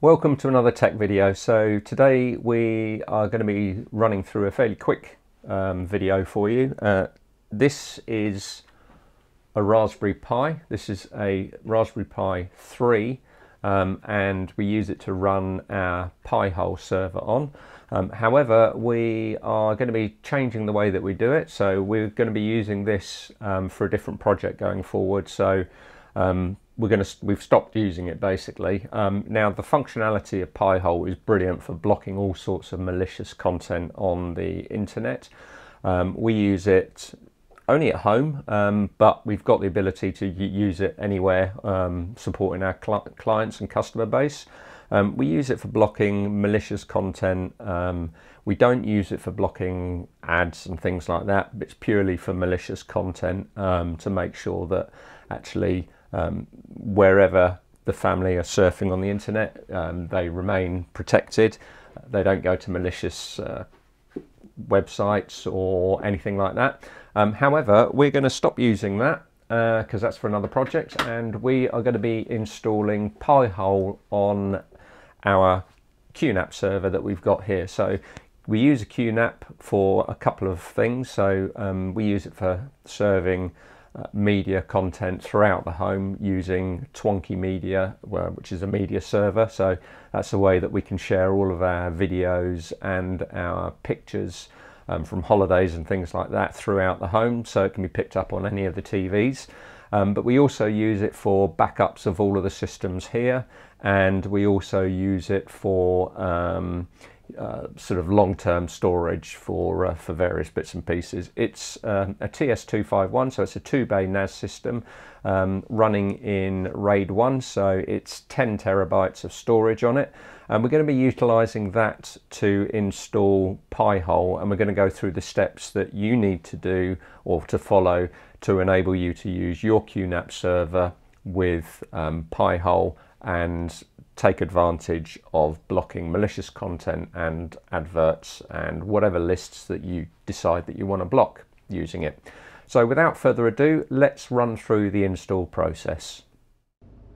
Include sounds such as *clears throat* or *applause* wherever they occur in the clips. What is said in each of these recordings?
Welcome to another tech video. So today we are going to be running through a fairly quick um, video for you. Uh, this is a Raspberry Pi. This is a Raspberry Pi 3 um, and we use it to run our Pi-hole server on. Um, however, we are going to be changing the way that we do it. So we're going to be using this um, for a different project going forward. So um, we're going to we've stopped using it basically. Um, now the functionality of Pi-hole is brilliant for blocking all sorts of malicious content on the internet. Um, we use it only at home, um, but we've got the ability to use it anywhere, um, supporting our cl clients and customer base. Um, we use it for blocking malicious content. Um, we don't use it for blocking ads and things like that. It's purely for malicious content to make sure that actually um, wherever the family are surfing on the internet, um, they remain protected. They don't go to malicious uh, websites or anything like that. Um, however, we're going to stop using that because uh, that's for another project and we are going to be installing Pi-hole on our QNAP server that we've got here. So we use a QNAP for a couple of things. So um, we use it for serving media content throughout the home using Twonky Media, which is a media server. So that's a way that we can share all of our videos and our pictures um, from holidays and things like that throughout the home. So it can be picked up on any of the TVs. Um, but we also use it for backups of all of the systems here. And we also use it for um, uh, sort of long-term storage for uh, for various bits and pieces. It's um, a TS251, so it's a two-bay NAS system um, running in RAID 1, so it's 10 terabytes of storage on it. And we're going to be utilizing that to install Pi-hole, and we're going to go through the steps that you need to do or to follow to enable you to use your QNAP server with um, Pi-hole and take advantage of blocking malicious content and adverts and whatever lists that you decide that you want to block using it. So without further ado, let's run through the install process.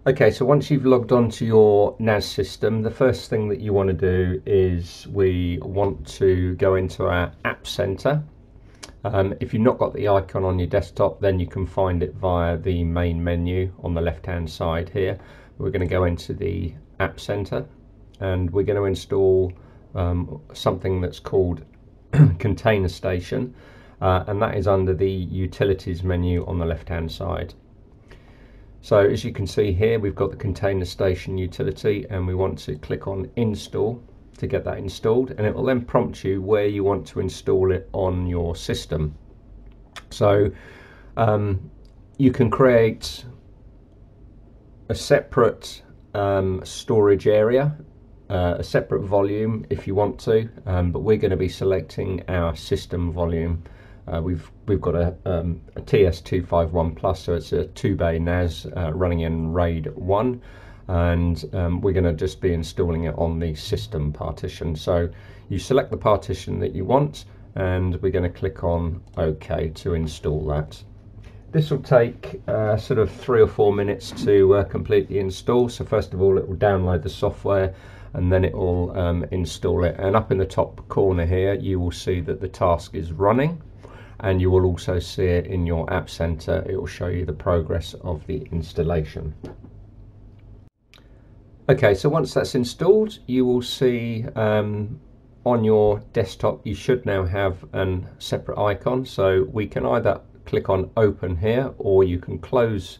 Okay, so once you've logged onto your NAS system, the first thing that you want to do is we want to go into our App Center. Um, if you've not got the icon on your desktop, then you can find it via the main menu on the left-hand side here. We're going to go into the App Center and we're going to install um, something that's called *clears throat* Container Station uh, and that is under the Utilities menu on the left hand side. So as you can see here we've got the Container Station utility and we want to click on Install to get that installed and it will then prompt you where you want to install it on your system. So um, you can create a separate um, storage area, uh, a separate volume if you want to, um, but we're going to be selecting our system volume. Uh, we've we've got a, um, a TS251 Plus, so it's a two-bay NAS uh, running in RAID 1, and um, we're going to just be installing it on the system partition. So you select the partition that you want, and we're going to click on OK to install that. This will take uh, sort of three or four minutes to uh, completely install. So first of all, it will download the software and then it will um, install it. And up in the top corner here, you will see that the task is running and you will also see it in your App Center. It will show you the progress of the installation. Okay, so once that's installed, you will see um, on your desktop, you should now have a separate icon. So we can either click on open here or you can close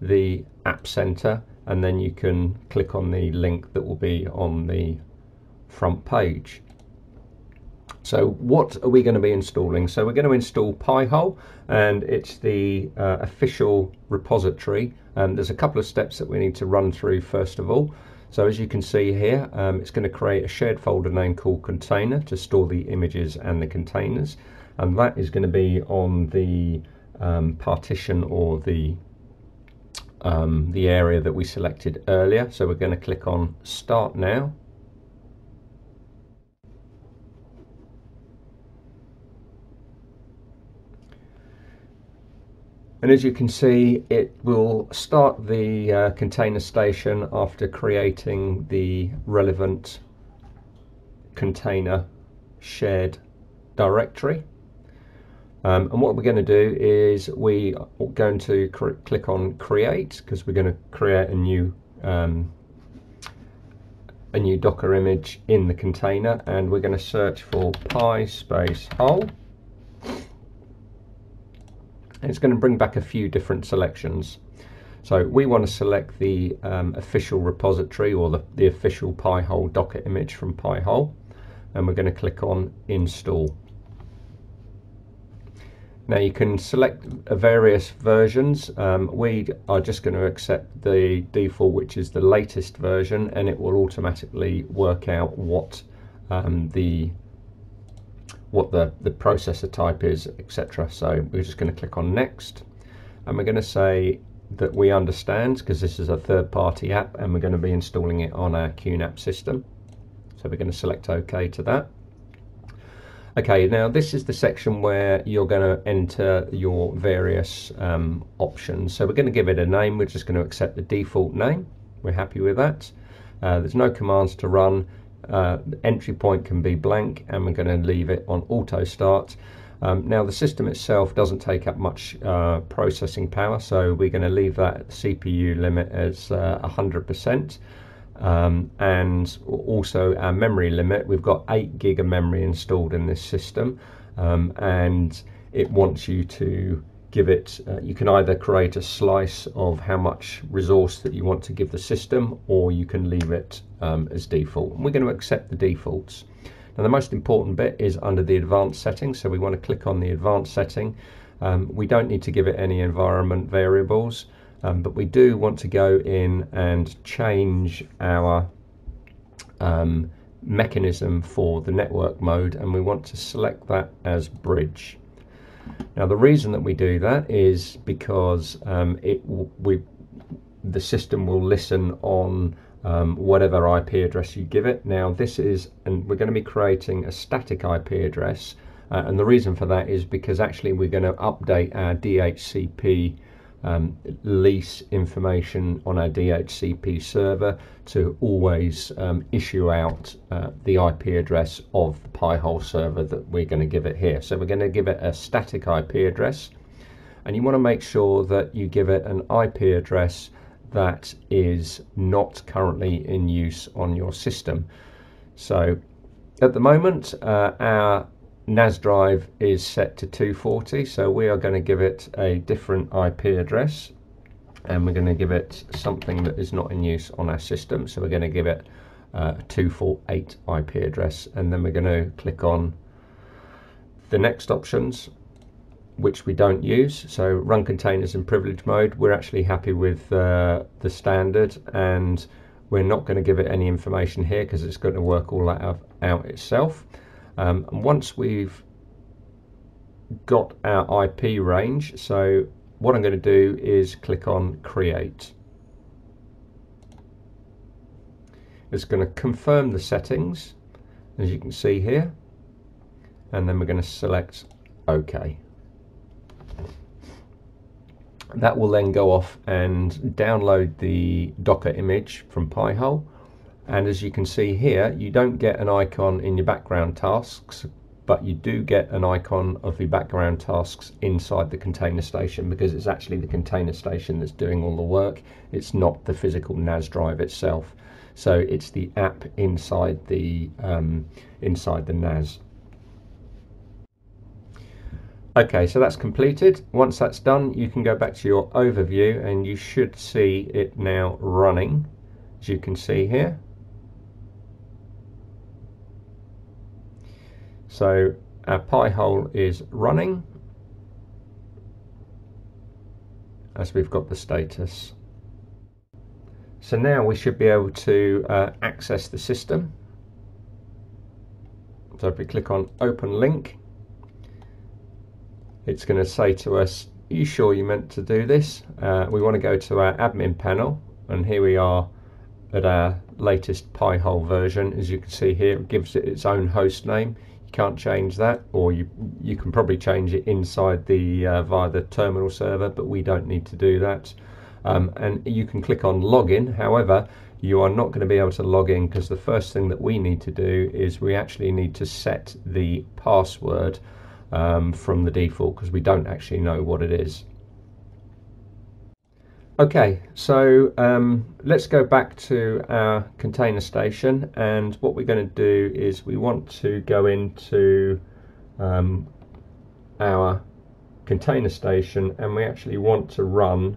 the app center and then you can click on the link that will be on the front page. So what are we going to be installing? So we're going to install Pi-hole and it's the uh, official repository and there's a couple of steps that we need to run through first of all. So as you can see here, um, it's going to create a shared folder name called container to store the images and the containers and that is going to be on the um, partition or the um, the area that we selected earlier so we're going to click on start now And as you can see, it will start the uh, container station after creating the relevant container shared directory. Um, and what we're going to do is we are going to click on create because we're going to create a new um, a new Docker image in the container and we're going to search for pi space hole. And it's going to bring back a few different selections. So we want to select the um, official repository or the, the official Pi-hole Docker image from Pi-hole and we're going to click on install. Now you can select various versions. Um, we are just going to accept the default, which is the latest version, and it will automatically work out what um, the what the, the processor type is, etc. So we're just going to click on next, and we're going to say that we understand because this is a third-party app, and we're going to be installing it on our QNAP system. So we're going to select OK to that. Okay, now this is the section where you're going to enter your various um, options. So we're going to give it a name. We're just going to accept the default name. We're happy with that. Uh, there's no commands to run. Uh, entry point can be blank and we're going to leave it on auto start. Um, now the system itself doesn't take up much uh, processing power so we're going to leave that CPU limit as 100%. Um, and also our memory limit. We've got 8 gig of memory installed in this system um, and it wants you to give it, uh, you can either create a slice of how much resource that you want to give the system or you can leave it um, as default. And we're going to accept the defaults. Now the most important bit is under the advanced settings, so we want to click on the advanced setting. Um, we don't need to give it any environment variables. Um, but we do want to go in and change our um, mechanism for the network mode and we want to select that as bridge. Now the reason that we do that is because um, it we the system will listen on um, whatever IP address you give it. Now this is and we're going to be creating a static IP address uh, and the reason for that is because actually we're going to update our DHCP um, lease information on our DHCP server to always um, issue out uh, the IP address of the Pi-hole server that we're going to give it here. So we're going to give it a static IP address and you want to make sure that you give it an IP address that is not currently in use on your system. So at the moment uh, our NAS drive is set to 240 so we are going to give it a different IP address and we're going to give it something that is not in use on our system. So we're going to give it uh, a 248 IP address and then we're going to click on the next options which we don't use. So run containers in privilege mode. We're actually happy with uh, the standard and we're not going to give it any information here because it's going to work all that out, out itself um, and once we've got our IP range, so what I'm going to do is click on create. It's going to confirm the settings, as you can see here, and then we're going to select OK. That will then go off and download the Docker image from Pi-hole and as you can see here you don't get an icon in your background tasks but you do get an icon of the background tasks inside the container station because it's actually the container station that's doing all the work it's not the physical NAS drive itself so it's the app inside the um, inside the NAS Okay, so that's completed. Once that's done, you can go back to your overview and you should see it now running, as you can see here. So our Pi-hole is running as we've got the status. So now we should be able to uh, access the system. So if we click on open link, it's going to say to us, are you sure you meant to do this? Uh, we want to go to our admin panel and here we are at our latest Pi-hole version. As you can see here, it gives it its own host name can't change that, or you you can probably change it inside the uh, via the terminal server, but we don't need to do that. Um, and you can click on login. However, you are not going to be able to log in because the first thing that we need to do is we actually need to set the password um, from the default because we don't actually know what it is. Okay, so um, let's go back to our container station and what we're going to do is we want to go into um, our container station and we actually want to run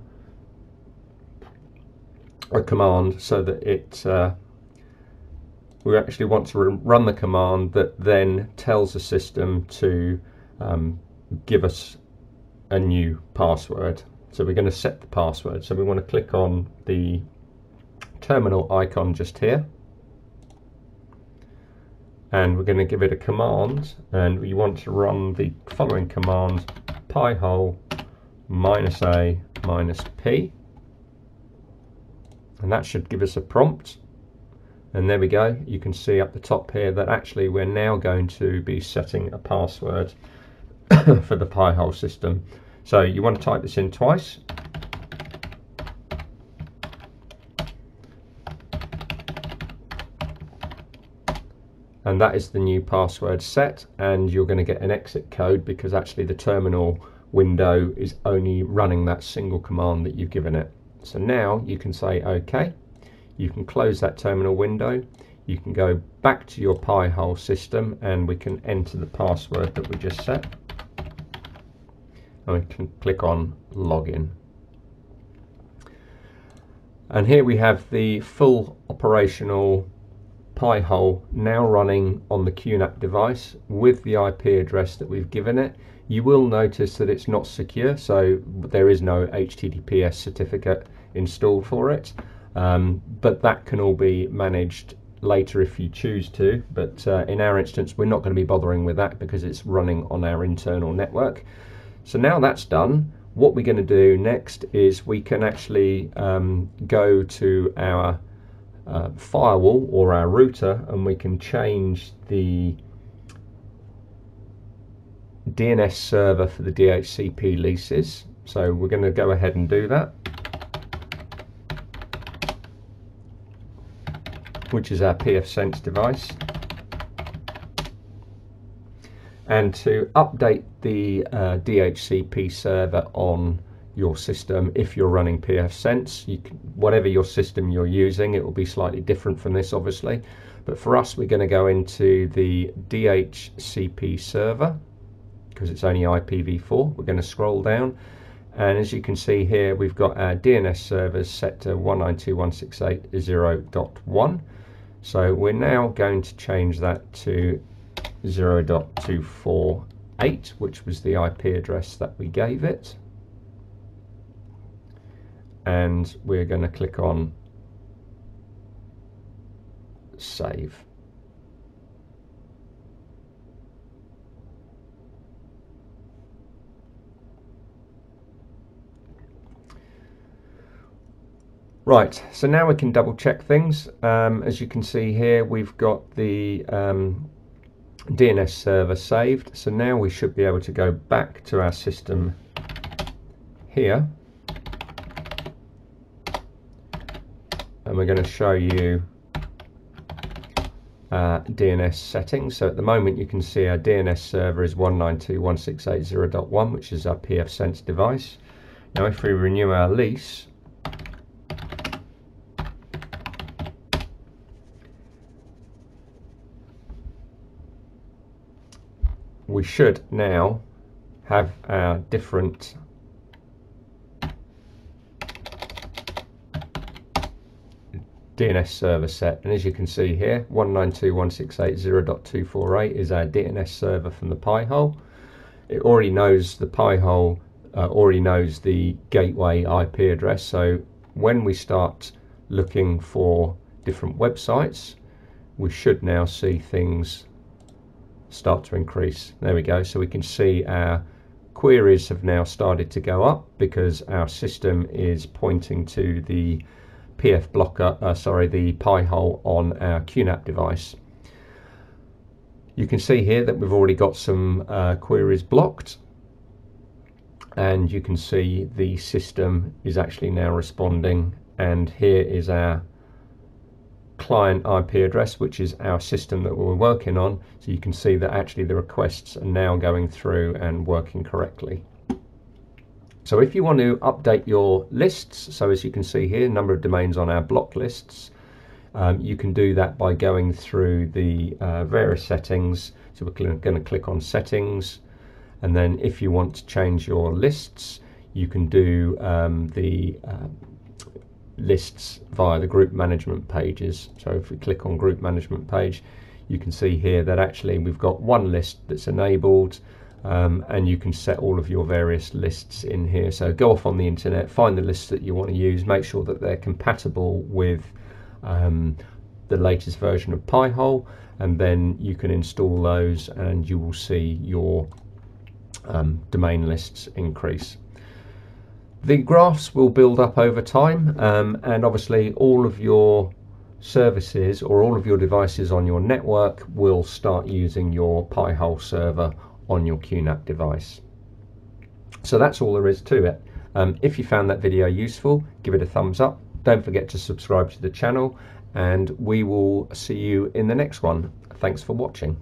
a command so that it uh, we actually want to run the command that then tells the system to um, give us a new password so we're going to set the password. So we want to click on the terminal icon just here. And we're going to give it a command and we want to run the following command pi-hole minus a minus p and that should give us a prompt and there we go you can see up the top here that actually we're now going to be setting a password *coughs* for the pi-hole system so you want to type this in twice. And that is the new password set and you're going to get an exit code because actually the terminal window is only running that single command that you've given it. So now you can say OK. You can close that terminal window. You can go back to your Pi-hole system and we can enter the password that we just set and we can click on login and here we have the full operational Pi-hole now running on the QNAP device with the IP address that we've given it. You will notice that it's not secure, so there is no HTTPS certificate installed for it, um, but that can all be managed later if you choose to. But uh, in our instance, we're not going to be bothering with that because it's running on our internal network. So now that's done, what we're going to do next is we can actually um, go to our uh, firewall or our router and we can change the DNS server for the DHCP leases. So we're going to go ahead and do that. which is our pfSense device and to update the uh, DHCP server on your system if you're running pfSense. You can, whatever your system you're using, it will be slightly different from this, obviously. But for us, we're going to go into the DHCP server because it's only IPv4. We're going to scroll down. And as you can see here, we've got our DNS servers set to 192.168.0.1. So we're now going to change that to 0.248, which was the IP address that we gave it. And we're going to click on save. Right, so now we can double check things. Um, as you can see here, we've got the um, DNS server saved. So now we should be able to go back to our system here. And we're going to show you uh, DNS settings. So at the moment you can see our DNS server is 192.168.0.1 which is our pfSense device. Now if we renew our lease we should now have our different DNS server set. And as you can see here 192.168.0.248 is our DNS server from the Pi-hole it already knows the Pi-hole uh, already knows the gateway IP address. So when we start looking for different websites we should now see things start to increase. There we go. So we can see our queries have now started to go up because our system is pointing to the PF blocker, uh, sorry, the Pi-hole on our QNAP device. You can see here that we've already got some uh, queries blocked and you can see the system is actually now responding and here is our client IP address which is our system that we're working on so you can see that actually the requests are now going through and working correctly. So if you want to update your lists, so as you can see here, number of domains on our block lists, um, you can do that by going through the uh, various settings. So we're going to click on settings, and then if you want to change your lists, you can do um, the uh, lists via the group management pages. So if we click on group management page, you can see here that actually we've got one list that's enabled um, and you can set all of your various lists in here. So go off on the internet, find the lists that you want to use, make sure that they're compatible with um, the latest version of Pi-hole, and then you can install those and you will see your um, domain lists increase. The graphs will build up over time um, and obviously all of your services or all of your devices on your network will start using your Pi-hole server on your QNAP device. So that's all there is to it. Um, if you found that video useful, give it a thumbs up. Don't forget to subscribe to the channel and we will see you in the next one. Thanks for watching.